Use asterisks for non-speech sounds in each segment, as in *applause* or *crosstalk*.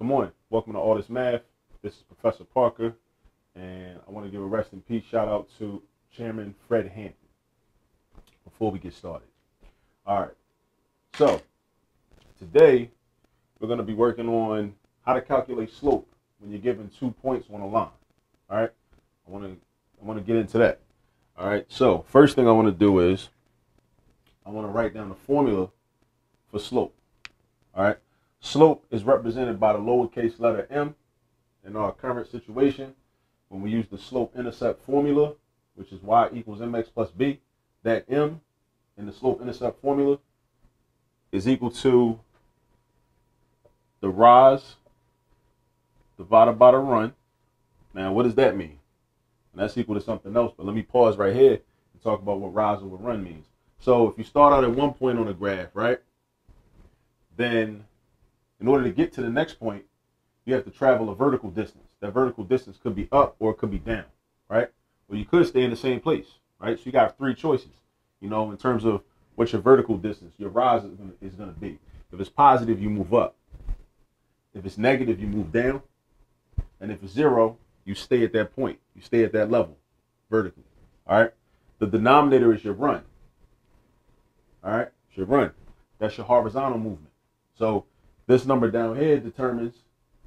Good morning. Welcome to All This Math. This is Professor Parker, and I want to give a rest in peace shout out to Chairman Fred Hampton before we get started. All right. So, today we're going to be working on how to calculate slope when you're given two points on a line. All right. I want to I want to get into that. All right. So, first thing I want to do is I want to write down the formula for slope. All right. Slope is represented by the lowercase letter m in our current situation. When we use the slope intercept formula, which is y equals mx plus b, that m in the slope intercept formula is equal to the rise divided by the run. Now, what does that mean? And that's equal to something else. But let me pause right here and talk about what rise over run means. So if you start out at one point on the graph, right, then in order to get to the next point, you have to travel a vertical distance. That vertical distance could be up or it could be down, right? Or you could stay in the same place, right? So you got three choices, you know, in terms of what your vertical distance, your rise is going to be. If it's positive, you move up. If it's negative, you move down. And if it's zero, you stay at that point. You stay at that level vertically. All right. The denominator is your run. All right. It's your run. That's your horizontal movement. So this number down here determines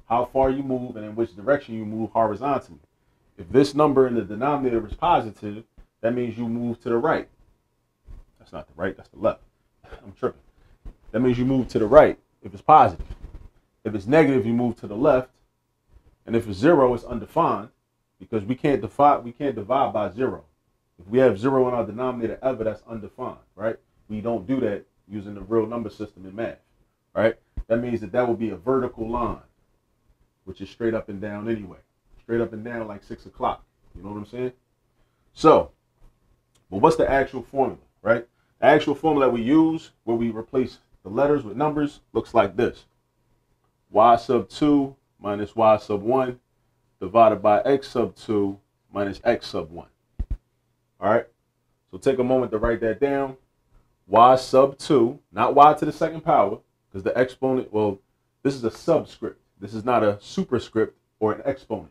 how far you move and in which direction you move horizontally. If this number in the denominator is positive, that means you move to the right. That's not the right, that's the left. *laughs* I'm tripping. That means you move to the right if it's positive. If it's negative, you move to the left. And if it's zero, it's undefined because we can't divide we can't divide by zero. If we have zero in our denominator ever, that's undefined, right? We don't do that using the real number system in math, right? That means that that will be a vertical line, which is straight up and down anyway. Straight up and down like six o'clock. You know what I'm saying? So, but what's the actual formula, right? The actual formula that we use where we replace the letters with numbers looks like this. y sub 2 minus y sub 1 divided by x sub 2 minus x sub 1. All right? So take a moment to write that down. y sub 2, not y to the second power, because the exponent, well, this is a subscript. This is not a superscript or an exponent.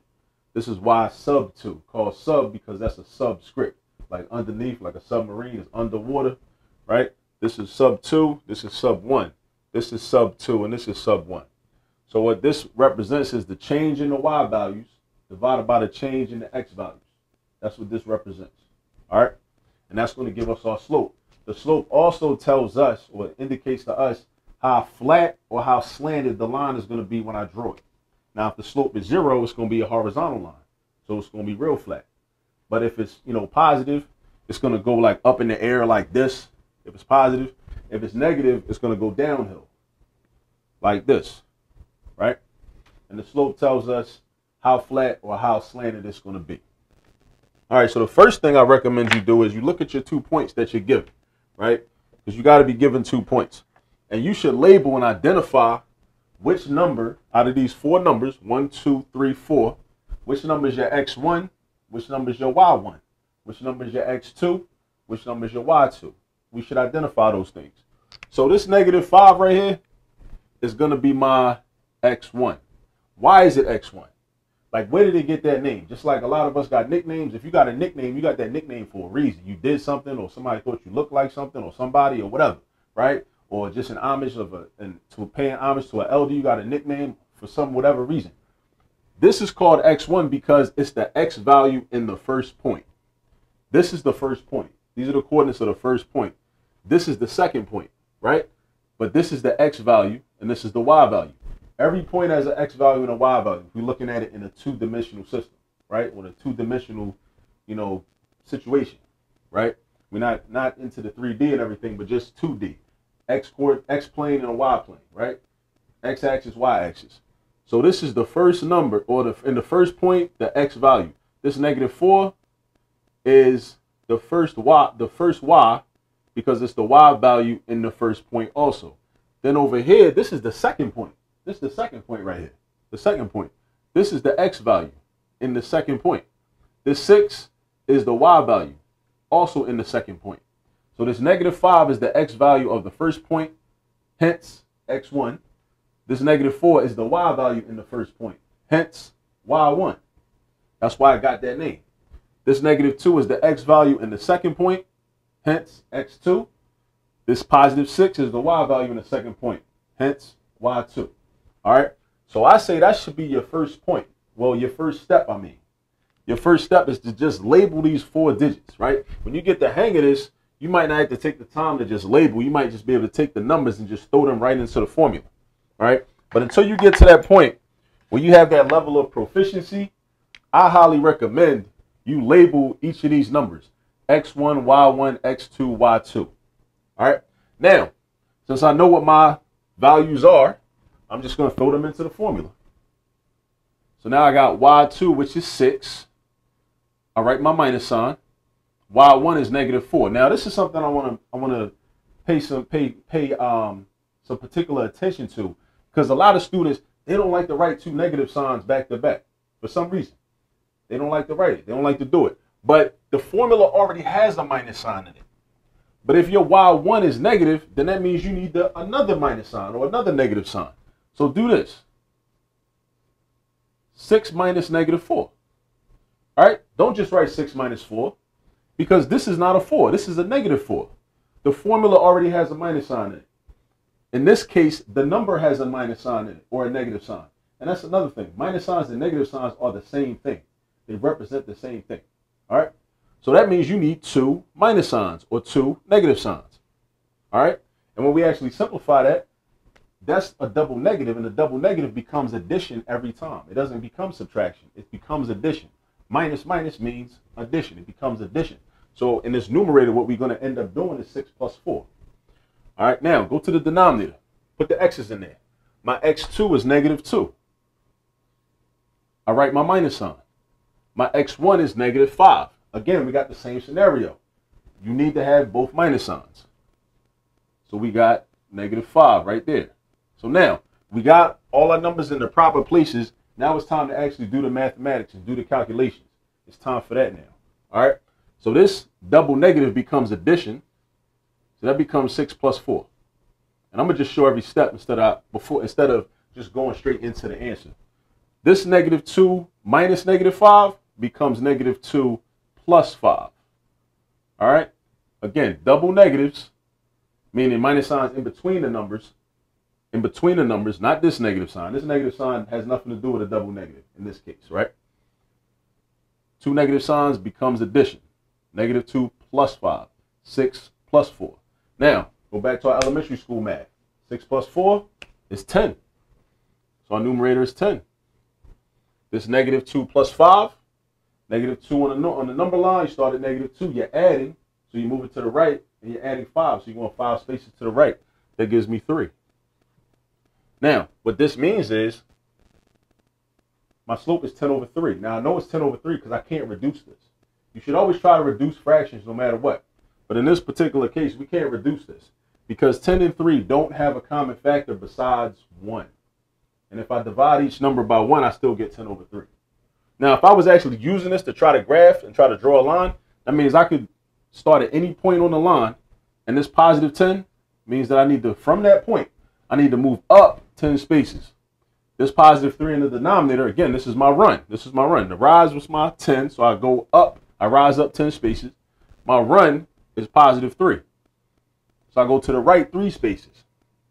This is y sub 2, called sub because that's a subscript. Like underneath, like a submarine is underwater, right? This is sub 2, this is sub 1. This is sub 2, and this is sub 1. So what this represents is the change in the y values divided by the change in the x values. That's what this represents. All right? And that's going to give us our slope. The slope also tells us, or indicates to us, how flat or how slanted the line is going to be when I draw it. Now, if the slope is zero, it's going to be a horizontal line. So it's going to be real flat. But if it's, you know, positive, it's going to go like up in the air like this. If it's positive, if it's negative, it's going to go downhill like this, right? And the slope tells us how flat or how slanted it's going to be. All right, so the first thing I recommend you do is you look at your two points that you're given, right? Because you got to be given two points. And you should label and identify which number out of these four numbers, one, two, three, four, which number is your x1, which number is your y1, which number is your x2, which number is your y2. We should identify those things. So this negative 5 right here is going to be my x1. Why is it x1? Like, where did it get that name? Just like a lot of us got nicknames. If you got a nickname, you got that nickname for a reason. You did something, or somebody thought you looked like something, or somebody, or whatever, right? Or just an homage of a and to paying homage to an elder, you got a nickname for some whatever reason. This is called X1 because it's the X value in the first point. This is the first point. These are the coordinates of the first point. This is the second point, right? But this is the X value and this is the Y value. Every point has an X value and a Y value. We're looking at it in a two-dimensional system, right? With a two-dimensional, you know, situation, right? We're not not into the 3D and everything, but just 2D x x plane and a y plane, right? X axis, y axis. So this is the first number, or the in the first point, the x value. This negative four is the first y, the first y, because it's the y value in the first point also. Then over here, this is the second point. This is the second point right here. The second point. This is the x value in the second point. This six is the y value, also in the second point. So this negative 5 is the x value of the first point, hence x1. this negative 4 is the y value in the first point. Hence, y1. That's why I got that name. This negative 2 is the x value in the second point. Hence, x2. This positive 6 is the y value in the second point. Hence, y2. All right? So I say that should be your first point. Well, your first step, I mean. Your first step is to just label these four digits, right? When you get the hang of this, you might not have to take the time to just label. You might just be able to take the numbers and just throw them right into the formula, all right? But until you get to that point where you have that level of proficiency, I highly recommend you label each of these numbers x1, y1, x2, y2. All right. Now, since I know what my values are, I'm just going to throw them into the formula. So now I got y2, which is 6. I write my minus sign. Y1 is negative 4. Now, this is something I want to I want to pay some pay pay um some particular attention to because a lot of students they don't like to write two negative signs back to back for some reason. They don't like to write it. They don't like to do it. But the formula already has a minus sign in it. But if your y1 is negative, then that means you need the, another minus sign or another negative sign. So do this. 6 minus negative 4. All right? Don't just write 6 minus 4 because this is not a 4. This is a negative 4. The formula already has a minus sign in it. In this case, the number has a minus sign in it or a negative sign. And that's another thing. Minus signs and negative signs are the same thing. They represent the same thing. All right? So that means you need two minus signs or two negative signs. All right? And when we actually simplify that, that's a double negative, and the double negative becomes addition every time. It doesn't become subtraction, it becomes addition. Minus minus means addition, it becomes addition. So in this numerator, what we're going to end up doing is 6 plus 4. All right, now go to the denominator. Put the x's in there. My x2 is negative 2. I write my minus sign. My x1 is negative 5. Again, we got the same scenario. You need to have both minus signs. So we got negative 5 right there. So now, we got all our numbers in the proper places. Now it's time to actually do the mathematics and do the calculations. It's time for that now. All right. So this double negative becomes addition. So that becomes 6 plus 4. And I'm to just show every step instead of before instead of just going straight into the answer. This negative 2 minus negative 5 becomes negative 2 plus 5. All right? Again, double negatives, meaning minus signs in between the numbers. In between the numbers, not this negative sign. This negative sign has nothing to do with a double negative in this case, right? Two negative signs becomes addition. Negative 2 plus 5. 6 plus 4. Now, go back to our elementary school math. 6 plus 4 is 10. So our numerator is 10. This negative 2 plus 5 Negative 2 on the, on the number line, you start at negative 2. You're adding, so you move it to the right, and you're adding 5. So you're going 5 spaces to the right. That gives me 3. Now, what this means is my slope is 10 over 3. Now, I know it's 10 over 3 because I can't reduce this. You should always try to reduce fractions no matter what. But in this particular case, we can't reduce this because 10 and 3 don't have a common factor besides 1. And if I divide each number by 1, I still get 10 over 3. Now, if I was actually using this to try to graph and try to draw a line, that means I could start at any point on the line, and this positive 10 means that I need to, from that point, I need to move up 10 spaces. This positive 3 in the denominator, again, this is my run. This is my run. The rise was my 10, so I go up, I rise up 10 spaces. My run is positive 3. So I go to the right 3 spaces,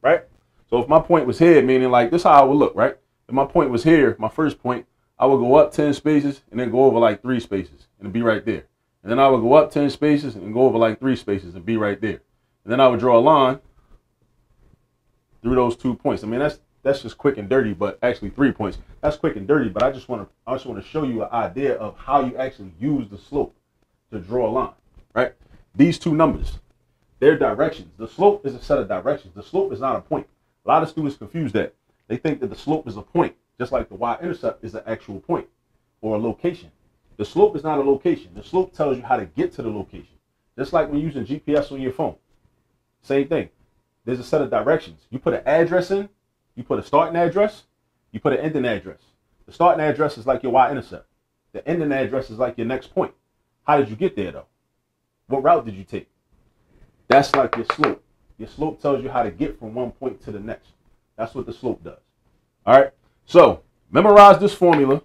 right? So if my point was here, meaning like this how I would look, right? If my point was here, my first point, I would go up 10 spaces and then go over like three spaces and be right there. And then I would go up 10 spaces and go over like three spaces and be right there. And then I would draw a line through those two points. I mean, that's that's just quick and dirty, but actually three points. That's quick and dirty, but I just want to I just want to show you an idea of how you actually use the slope to draw a line, right? These two numbers, their directions. The slope is a set of directions. The slope is not a point. A lot of students confuse that. They think that the slope is a point just like the y-intercept is an actual point or a location. The slope is not a location. The slope tells you how to get to the location. Just like when using GPS on your phone. Same thing. There's a set of directions. You put an address in, you put a starting address, you put an ending address. The starting address is like your y-intercept. The ending address is like your next point. How did you get there though? What route did you take? That's like your slope. Your slope tells you how to get from one point to the next. That's what the slope does. All right. So memorize this formula.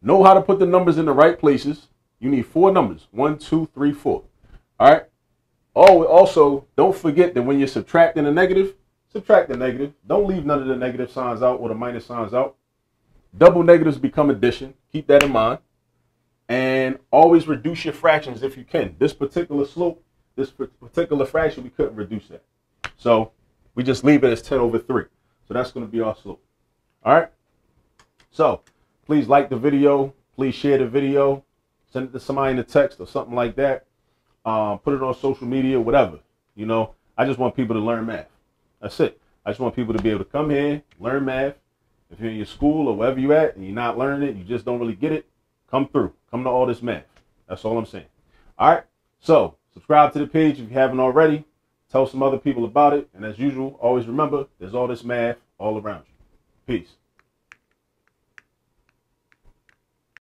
Know how to put the numbers in the right places. You need four numbers. One, two, three, four. All right. Oh, also, don't forget that when you're subtracting a negative, subtract the negative. Don't leave none of the negative signs out or the minus signs out. Double negatives become addition. Keep that in mind. And always reduce your fractions if you can. This particular slope, this particular fraction, we couldn't reduce that. So we just leave it as 10 over 3. So that's going to be our slope. All right. So please like the video. Please share the video. Send it to somebody in the text or something like that. Um, put it on social media, whatever. You know, I just want people to learn math. That's it. I just want people to be able to come here, learn math. If you're in your school or wherever you're at and you're not learning it, you just don't really get it, come through. Come to all this math. That's all I'm saying. All right. So subscribe to the page if you haven't already. Tell some other people about it. And as usual, always remember there's all this math all around you. Peace.